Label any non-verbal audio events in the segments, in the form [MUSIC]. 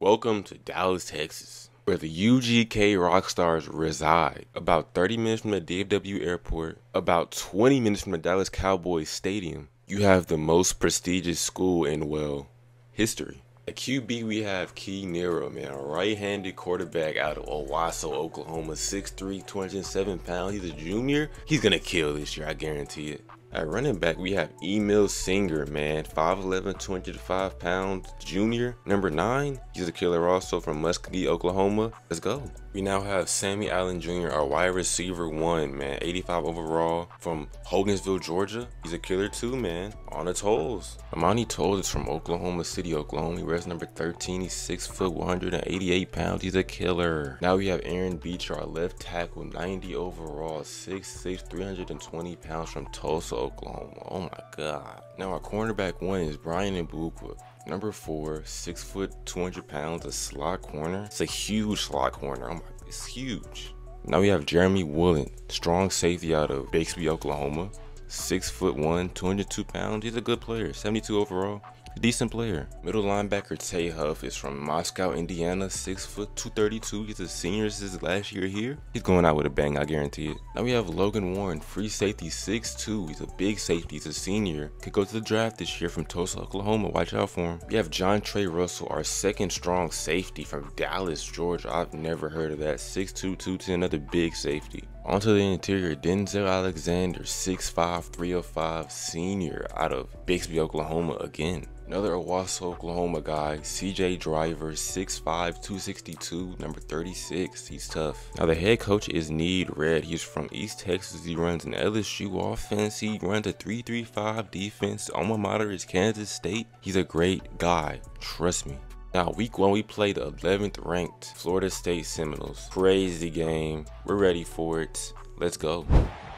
Welcome to Dallas, Texas, where the UGK rock stars reside. About 30 minutes from the DFW airport, about 20 minutes from the Dallas Cowboys Stadium, you have the most prestigious school in, well, history. At QB, we have Key Nero, man, a right-handed quarterback out of Owasso, Oklahoma, 6'3", 207 pounds. He's a junior. He's going to kill this year, I guarantee it. At running back, we have Emil Singer, man. 5'11", 205 pounds, junior. Number 9, he's a killer also from Muskogee, Oklahoma. Let's go. We now have Sammy Allen Jr., our wide receiver 1, man. 85 overall from Hogansville, Georgia. He's a killer too, man. On the tolls. Amani Tolls is from Oklahoma City, Oklahoma. He wears number 13. He's 6 foot, 188 pounds. He's a killer. Now we have Aaron Beecher, our left tackle, 90 overall, 6'6", 320 pounds from Tulsa, Oklahoma. Oh my God. Now our cornerback one is Brian Mbukwa. Number four, six foot, 200 pounds, a slot corner. It's a huge slot corner. Oh my, it's huge. Now we have Jeremy Woolen, strong safety out of Bixby, Oklahoma. Six foot one, 202 pounds. He's a good player, 72 overall decent player. Middle linebacker Tay Huff is from Moscow, Indiana, 6 foot 232. He's a senior his last year here. He's going out with a bang, I guarantee it. Now we have Logan Warren, free safety, 6'2". He's a big safety, he's a senior. Could go to the draft this year from Tulsa, Oklahoma. Watch out for him. We have John Trey Russell, our second strong safety from Dallas, Georgia. I've never heard of that. 6'2", 210, another big safety. Onto the interior, Denzel Alexander, 6'5", 305, senior out of Bixby, Oklahoma again. Another Owasso, Oklahoma guy, CJ Driver, 6'5", 262, number 36. He's tough. Now the head coach is Need Red. He's from East Texas. He runs an LSU offense. He runs a 3-3-5 defense. Alma mater is Kansas State. He's a great guy. Trust me. Now, week one, we play the 11th ranked Florida State Seminoles. Crazy game. We're ready for it. Let's go.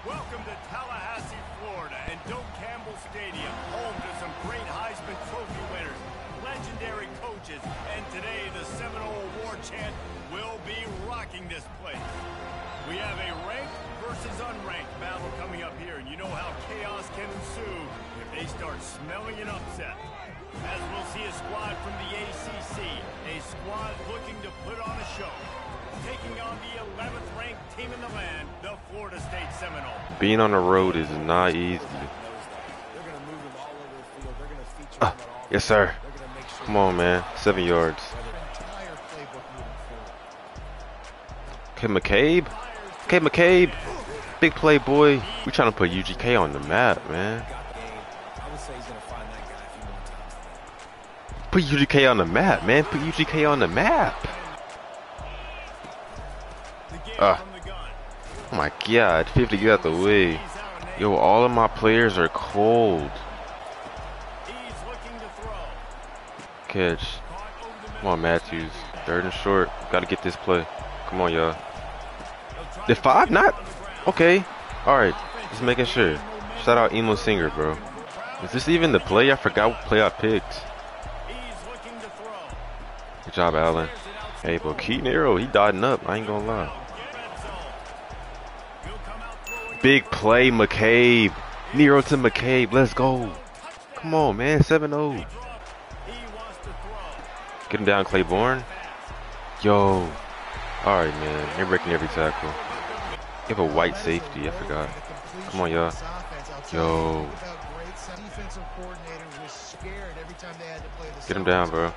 Welcome to Tallahassee, Florida, and Doak Campbell Stadium, home to some great Heisman Trophy winners, legendary coaches, and today the Seminole war chant will be rocking this place. We have a ranked versus unranked battle coming up here, and you know how chaos can ensue if they start smelling an upset. As we'll see a squad from the ACC, a squad looking to put on a show. Taking on the 11th ranked team in the land, the Florida State Seminoles. Being on the road is not easy. Uh, yes, sir. Come on, man. Seven yards. Okay, McCabe. Okay, McCabe. Big play, boy. We trying to put UGK on the map, man. Put UGK on the map, man. Put UGK on the map. Uh, oh my god, 50 get out the way. Yo, all of my players are cold. Catch. Come on, Matthews. Third and short. Gotta get this play. Come on, y'all. The five? Not? Okay. Alright. Just making sure. Shout out Emo Singer, bro. Is this even the play? I forgot what play I picked. Good job, Allen. Hey, but Keaton Arrow, he dotting up. I ain't gonna lie. Big play, McCabe. Nero to McCabe. Let's go. Come on, man. 7-0. Get him down, Claiborne. Yo. Alright, man. They're breaking every tackle. You have a white safety. I forgot. Come on, y'all. Yo. Get him down, bro.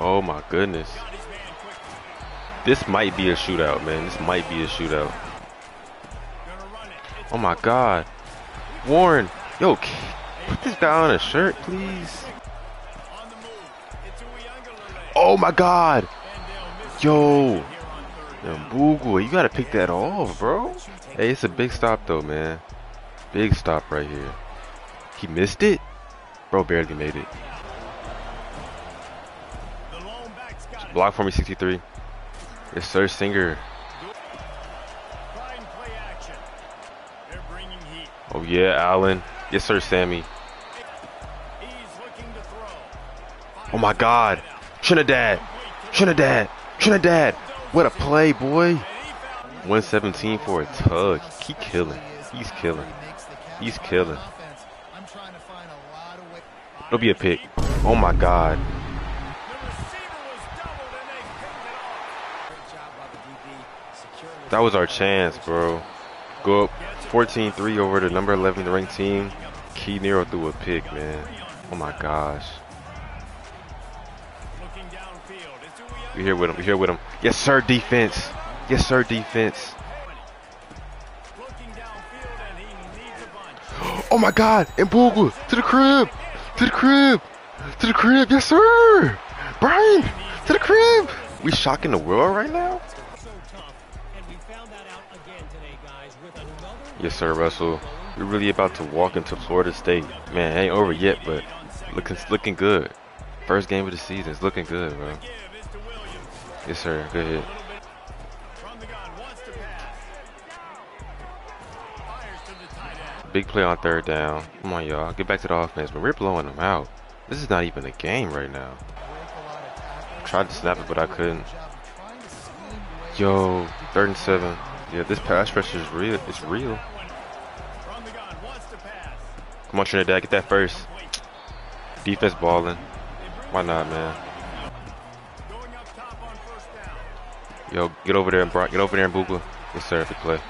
Oh my goodness. This might be a shootout, man. This might be a shootout. Oh my god. Warren. Yo, put this guy on a shirt, please. Oh my god. Yo. Mbugua, you gotta pick that off, bro. Hey, it's a big stop though, man. Big stop right here. He missed it? Bro barely made it. Block for me, 63. Yes, sir, Singer. Oh, yeah, Allen. Yes, sir, Sammy. Oh, my God. Trinidad. Trinidad. Trinidad. What a play, boy. 117 for a tug. Keep killing. He's killing. He's killing. It'll be a pick. Oh my God. The receiver was doubled and they picked it off. Great job by the DB securing the That was our chance, bro. Go up 14-3 over the number 11 ranked team. Key Nero threw a pick, man. Oh my gosh. We here with him. We here with him. Yes, sir. Defense. Yes, sir. Defense. [GASPS] Oh my God. And Boogle to the crib. To the crib. To the crib. Yes, sir. Brian to the crib. We shocking the world right now. Yes, sir, Russell. We're really about to walk into Florida State. Man, it ain't over yet, but looking looking good. First game of the season. It's looking good, bro. Yes, sir. Go ahead. Big play on third down. Come on, y'all. Get back to the offense, but we're blowing them out. This is not even a game right now. Tried to snap it, but I couldn't. Yo, third and seven. Yeah, this pass rush is real. It's real. Come on, Trinidad, get that first. Defense balling. Why not, man? Yo, get over there and Brock. Get over there and Boogle. Yes, sir. Big play.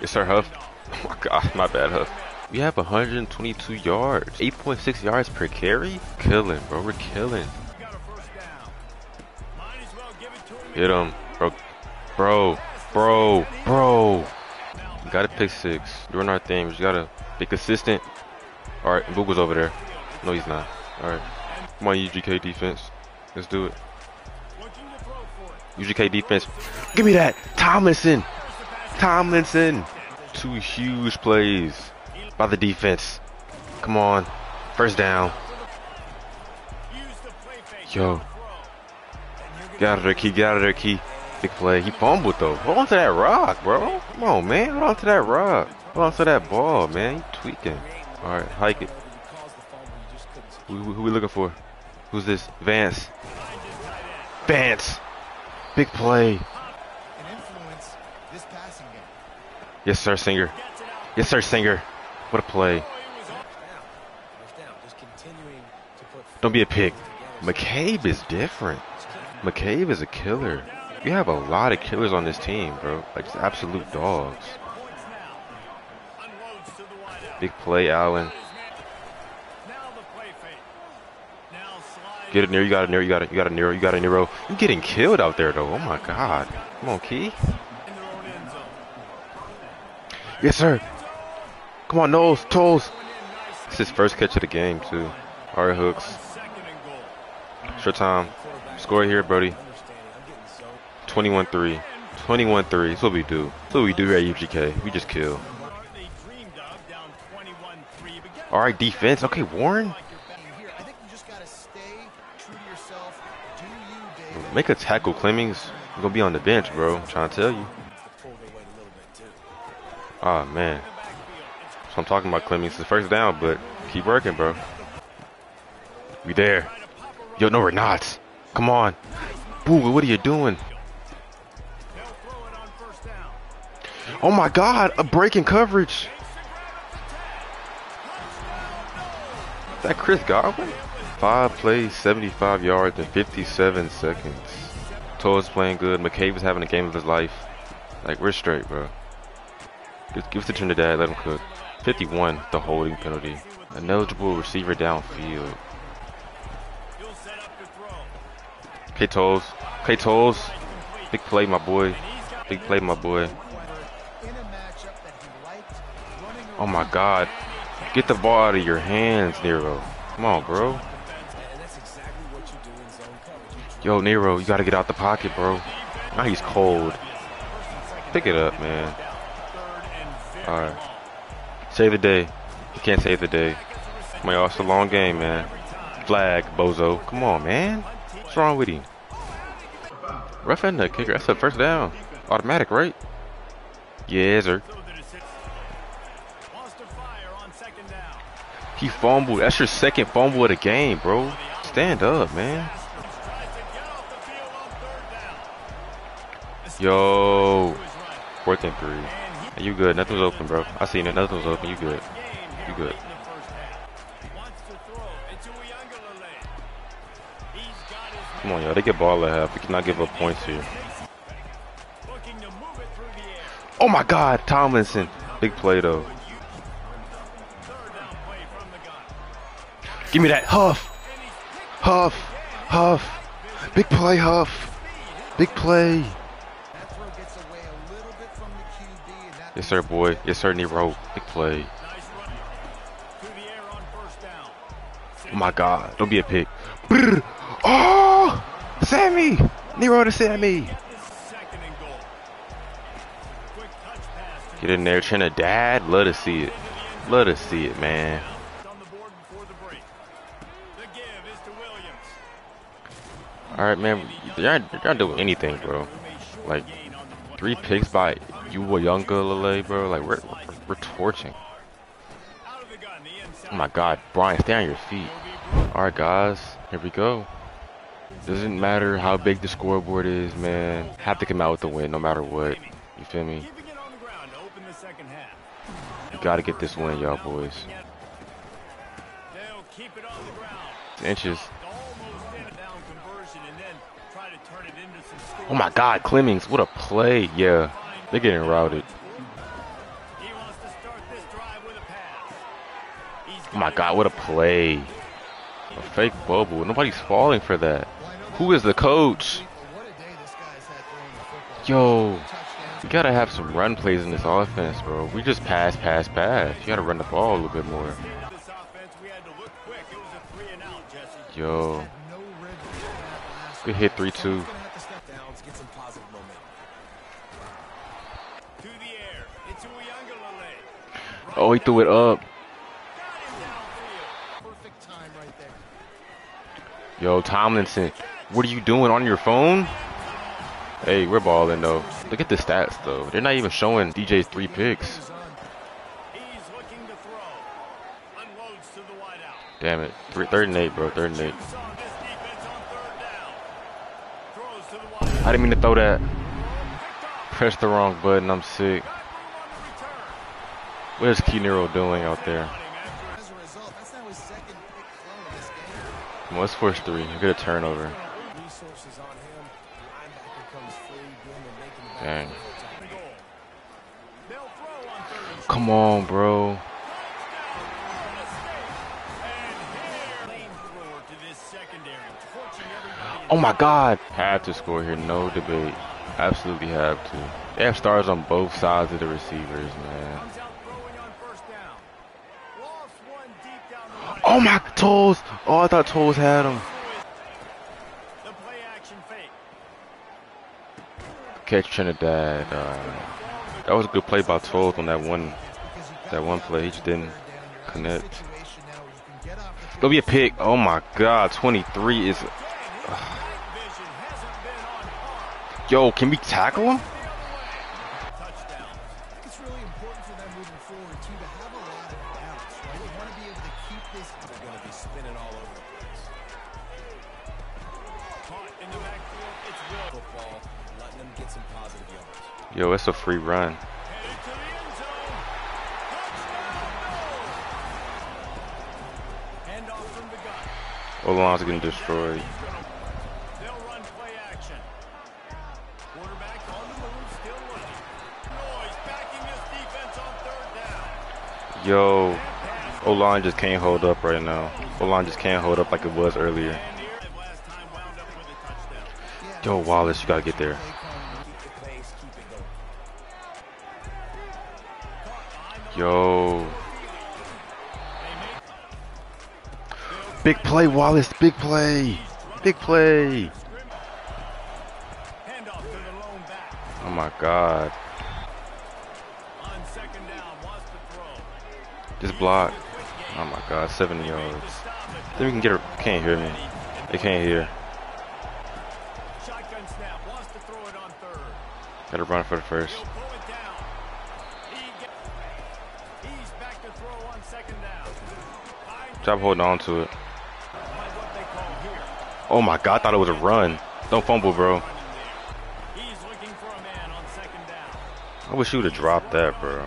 Yes, sir, Huff. [LAUGHS] Oh my God, my bad, Huff. We have 122 yards, 8.6 yards per carry. Killing, bro. We're killing. Hit him, bro. Bro, bro, bro. We got to pick six. Doing our thing. We gotta be consistent. All right, Boogle's over there. No, he's not. All right. Come on, UGK defense. Let's do it. UGK defense. Give me that. Tomlinson. Tomlinson. Two huge plays by the defense. Come on. First down. Yo. Get out of there, Key. Get out of there, Key. Big play. He fumbled, though. Hold on to that rock, bro. Come on, man. Hold on to that rock. Hold on to that ball, man. You tweaking. All right, hike it. Who, who, who we looking for? Who's this? Vance. Vance. Big play. Yes, sir, Singer. Yes, sir, Singer. What a play. Don't be a pig. McCabe is different. McCabe is a killer. We have a lot of killers on this team, bro. Like just absolute dogs. Big play, Allen. Get it near. You got it near. You got it. You got it near. You got it near. You're getting killed out there though. Oh my God. Come on, Key. Yes, sir. Come on, Knowles. Tolls. It's his first catch of the game too. All right, hooks. Short time. Score here, Brody. understanding. I'm getting so 21-3. 21-3. That's what we do. That's what we do at UGK. We just kill. They dreamed of down 21-3. But get All right, defense. Okay, Warren. Make a tackle, Clemmings. Gonna be on the bench, bro. I'm trying to tell you. Pull their weight a little bit too. Oh man. So I'm talking about Clemmings. It's the first down, but keep working, bro. We there. Yo, no, we're not. Come on. Boo, what are you doing? Oh my god, a break in coverage. Is that Chris Godwin? Five plays, 75 yards in 57 seconds. Toad's playing good. McCabe is having a game of his life. Like, we're straight, bro. Give, give us the Trinidad, let him cook. 51, the holding penalty. An eligible receiver downfield. To. K Tolls. K Tolls. Big play, my boy. Big play, my boy. Oh my god. Get the ball out of your hands, Nero. Come on, bro. you. You Yo, Nero, you gotta get out the pocket, bro. Now he's cold. Pick it up, man. Alright. Save the day. You can't save the day. Come on, y'all. It's a long game, man. Flag, bozo. Come on, man. What's wrong with him? Rough end that kicker. That's a first down. Automatic, right? Yes, sir. He fumbled. That's your second fumble of the game, bro. Stand up, man. Yo. Fourth and three. You good. Nothing's open, bro. I seen it. Nothing's open. You good. You good. Come on, y'all. They get ball at half. We cannot give up points here. Oh, my God. Tomlinson. Big play, though. Give me that Huff. Huff. Huff. Big play, Huff. Big play. That throw gets away a little bit from the QB, and that Yes, sir, boy. Yes, sir, Nero. Big play. Nice run. Through the air on first down. Oh my God. Don't be a pick. Brr. Oh, Sammy. Nero to Sammy. Get this second and goal. Quick touch pass to Get in there, Trinidad. Love to see it. Love to see it, man. on the board before the break. The give is to Williams. All right, man. You're not, you're not doing anything, bro. Like three picks by Uiagalelei, bro. Like we're, we're we're torching. Oh my God, Brian, stay on your feet. All right, guys, here we go. Doesn't matter how big the scoreboard is, man. Have to come out with the win, no matter what. You feel me? You gotta get this win, y'all boys. Inches. Almost in a down conversion and then try to turn it into some score. Oh my God, Clemmings, what a play. Yeah, they're getting routed. He wants to start this drive with a pass. He's Oh my God, what a play. A fake bubble. Nobody's falling for that. Who is the coach? what a day this guy's had throwing the football. Yo, you gotta have some run plays in this offense, bro. We just pass, pass, pass. You gotta run the ball a little bit more. This we had to look quick. It was a three and. Yo, Had no rhythm in that last good hit 3 get some positive momentum. To the air. It's Uiagalelei. Oh, he threw it up. Got him downfield. Perfect time right there. Yo, Tomlinson, what are you doing on your phone? Hey, we're balling though. Look at the stats though. They're not even showing DJ's three picks. He's looking to throw. Unloads to the wideout. Damn it. Three, third and eight, bro. Third and eight. Saw this defense on third down. Throws to the wideout. I didn't mean to throw that. Pressed the wrong button. I'm sick. On. What is Key Nero doing out there? Come on, let's force three. Get a turnover. Resources on him. Linebacker Oh my God. Have to score here. No debate. Absolutely have to. They have stars on both sides of the receivers, man. Oh my toes! Oh, I thought toes had him. The play action fake. Catch Trinidad. Uh, that was a good play by toes on that one. That one play, he just didn't down, you're in a connect. situation now where you can get off the Go be a pick. Oh my God. 23 is. Yo, can we tackle him? Touchdown. I think it's really important for them Yo, O-line just can't hold up right now. O-line just can't hold up like it was earlier. Yo, Wallace, you gotta get there. Yo. Big play, Wallace. Big play. Big play. Oh my God. Just block. Oh my God. Seven yards. Then we can get her. Can't hear me. They can't hear. Gotta run for the first. Job holding on to it. Oh my God. I thought it was a run. Don't fumble, bro. I wish you would have dropped that, bro.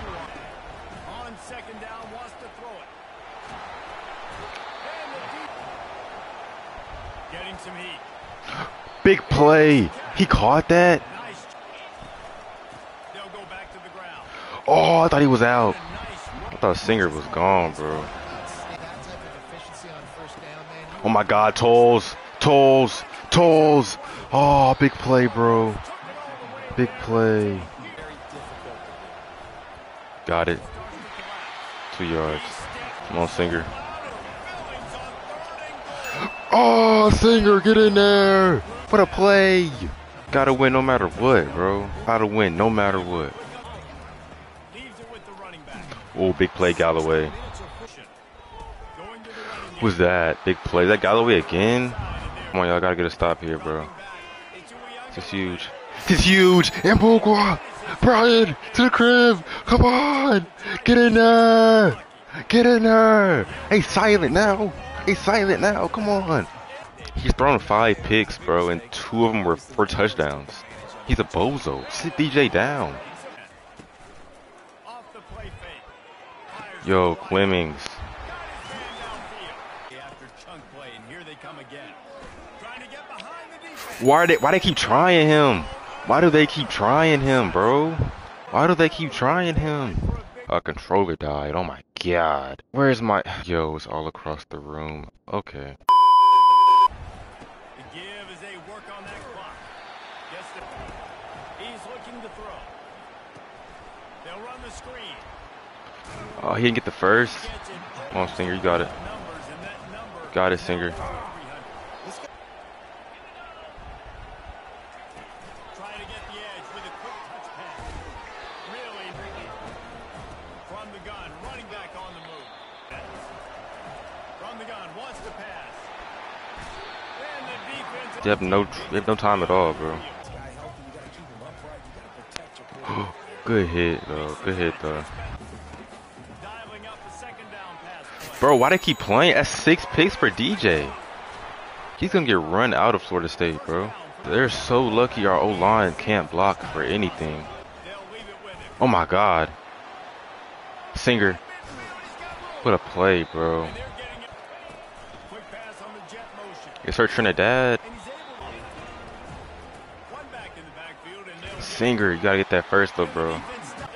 Big play. He caught that? They'll go back to the ground. Oh, I thought he was out. I thought Singer was gone, bro. that type of efficiency on first down, man. Oh my God, Tolls. Tolls. Tolls. Oh, big play, bro. Big play. Got it. Two yards. Come on, Singer. Oh, Singer, get in there. What a play. Gotta win no matter what, bro. Gotta win no matter what. Leaves it with the running back. Oh, big play, Galloway. Going to the running Who's that? Big play. Is that Galloway again? Come on, y'all gotta get a stop here, bro. This is huge. This is huge. And Mbugwa. Brian, to the crib. Come on. Get in there. Get in there. Hey, silent now. Hey, silent now. Come on. He's thrown five picks, bro, and two of them were for touchdowns. He's a bozo. Sit DJ down. Yo, Clemmings. Why they why they keep trying him? Why do they keep trying him, bro? Why do they keep trying him? A controller died. Oh my god. Where's my [SIGHS] Yo, it's all across the room. Okay. The give as they work on that clock. Yes, the- he's looking to throw. They'll run the screen. Oh, he didn't get the first. Come on, Singer, you got it. Got it, Singer. 300. Trying to get the edge with a quick touch pass. Really. From the gun, running back on the move. From the gun, wants to pass. And the defense. You have no you have no time at all, bro. [GASPS] Good hit though. Good hit though. Bro, why they keep playing? That's six picks for DJ. He's gonna get run out of Florida State, bro. They're so lucky our O line can't block for anything. Oh my god. Singer. What a play, bro. It's her Trinidad. To. Singer, you gotta get that first though, bro. defense down.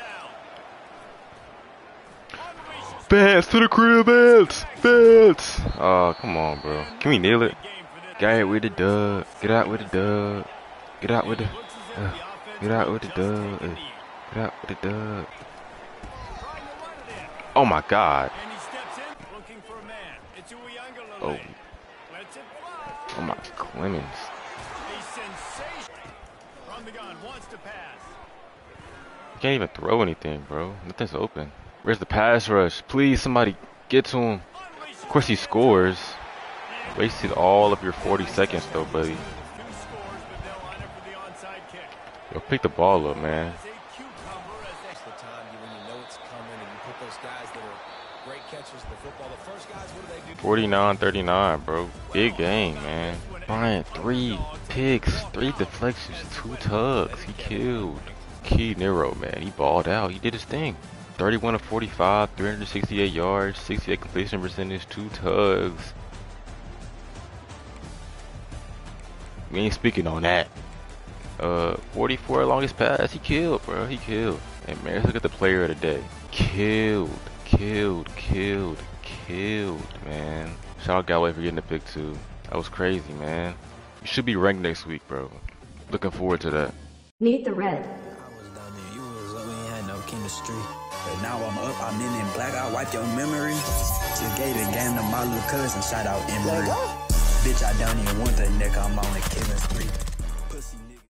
Unleashes Vance to the crib, Vance! Vance! Oh, come on, bro. Can we kneel it? Get out with the dub. Get out with the dub. Get out with the. Uh, get out with the dub. uh. Get out with the dub. Oh my god. Oh. Oh my Clemmings. Can't even throw anything, bro. Nothing's open. Where's the pass rush? Please, somebody get to him. Of course, he scores. Wasted all of your 40 seconds, though, buddy. Yo, pick the ball up, man. 49 39, bro. Big game, man. Bryant, three picks, three deflections, two tugs. He killed. Key Nero, man. He balled out. He did his thing. 31 of 45, 368 yards, 68 completion percentage, two tugs. We ain't speaking on that. Uh, 44 longest pass. He killed, bro. He killed. And man, let's look at the player of the day. Killed, killed, killed, killed, man. Shout out Galloway for getting the pick too. That was crazy, man. You should be ranked next week, bro. Looking forward to that. Need the red. I was down there, you was up, we ain't had no chemistry. But now I'm up, I'm in in black, I wipe your memory. Just gave the game to my little cousin, shout out Emery. Bitch, I don't even want the nigga, I'm on a killing spree.